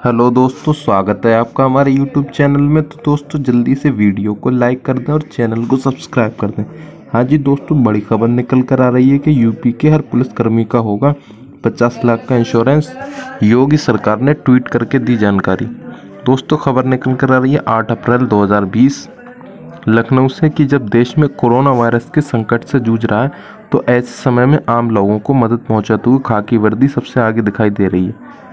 Hello दोस्तों, स्वागत है आपका हमारे यूट्यूब चैनल में। तो दोस्तों, जल्दी से वीडियो को लाइक कर दें और चैनल को सब्सक्राइब कर दें। हाँ जी दोस्तों, बड़ी खबर निकल कर आ रही है कि यूपी के हर पुलिसकर्मी का होगा 50 लाख का इंश्योरेंस योगी सरकार ने ट्वीट करके दी जानकारी। दोस्तों, खबर निकल कर आ रही है, आठ अप्रैल 2020 लखनऊ से कि जब देश में कोरोना वायरस के संकट से जूझ रहा है तो ऐसे समय में आम लोगों को मदद पहुंचाते हुए खाकी वर्दी सबसे आगे दिखाई दे रही है।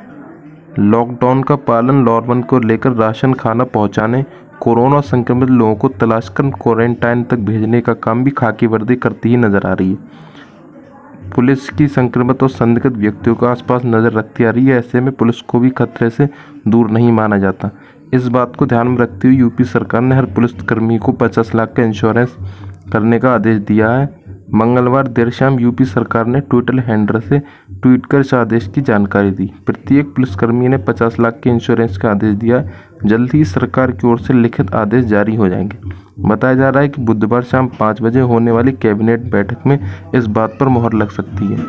लॉकडाउन का पालन लॉर्मन को लेकर राशन खाना पहुँचाने, कोरोना संक्रमित लोगों को तलाश कर क्वारंटाइन तक भेजने का काम भी खाकी वर्दी करती ही नज़र आ रही है। पुलिस की संक्रमित और संदिग्ध व्यक्तियों को आसपास नज़र रखती आ रही है, ऐसे में पुलिस को भी खतरे से दूर नहीं माना जाता। इस बात को ध्यान में रखते हुए यूपी सरकार ने हर पुलिसकर्मी को 50 लाख का इंश्योरेंस करने का आदेश दिया है। मंगलवार देर शाम यूपी सरकार ने ट्विटर हैंडल से ट्वीट कर इस आदेश की जानकारी दी। प्रत्येक पुलिसकर्मी ने 50 लाख के इंश्योरेंस का आदेश दिया। जल्द ही सरकार की ओर से लिखित आदेश जारी हो जाएँगे। बताया जा रहा है कि बुधवार शाम पाँच बजे होने वाली कैबिनेट बैठक में इस बात पर मोहर लग सकती है।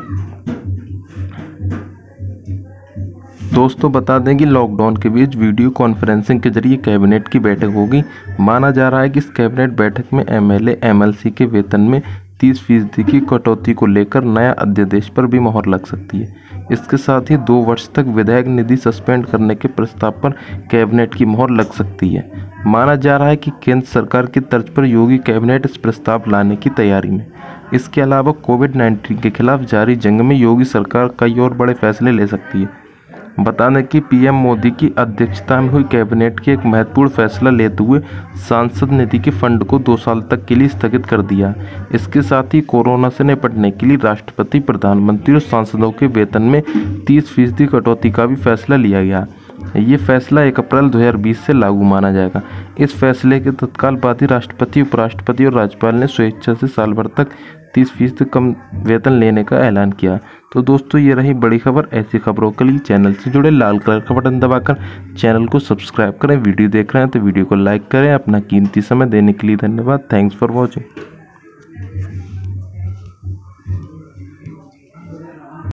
दोस्तों, बता दें कि लॉकडाउन के बीच वीडियो कॉन्फ्रेंसिंग के ज़रिए कैबिनेट की बैठक होगी। माना जा रहा है कि इस कैबिनेट बैठक में एमएलए, एमएलसी के वेतन में तीस फ़ीसदी की कटौती को लेकर नया अध्यादेश पर भी मोहर लग सकती है। इसके साथ ही दो वर्ष तक विधायक निधि सस्पेंड करने के प्रस्ताव पर कैबिनेट की मोहर लग सकती है। माना जा रहा है कि केंद्र सरकार की तर्ज पर योगी कैबिनेट इस प्रस्ताव लाने की तैयारी में। इसके अलावा कोविड नाइन्टीन के खिलाफ जारी जंग में योगी सरकार कई और बड़े फैसले ले सकती है। बता दें कि पीएम मोदी की अध्यक्षता में हुई कैबिनेट के एक महत्वपूर्ण फैसला लेते हुए सांसद निधि के फंड को दो साल तक के लिए स्थगित कर दिया। इसके साथ ही कोरोना से निपटने के लिए राष्ट्रपति, प्रधानमंत्री और सांसदों के वेतन में तीस फ़ीसदी कटौती का भी फैसला लिया गया। ये फैसला एक अप्रैल 2020 से लागू माना जाएगा। इस फैसले के तत्काल बाद ही राष्ट्रपति, उपराष्ट्रपति और राज्यपाल ने स्वेच्छा से साल भर तक तीस फ़ीसद कम वेतन लेने का ऐलान किया। तो दोस्तों, ये रही बड़ी खबर। ऐसी खबरों के लिए चैनल से जुड़े लाल कलर का बटन दबाकर चैनल को सब्सक्राइब करें। वीडियो देख रहे हैं तो वीडियो को लाइक करें। अपना कीमती समय देने के लिए धन्यवाद। Thanks for watching.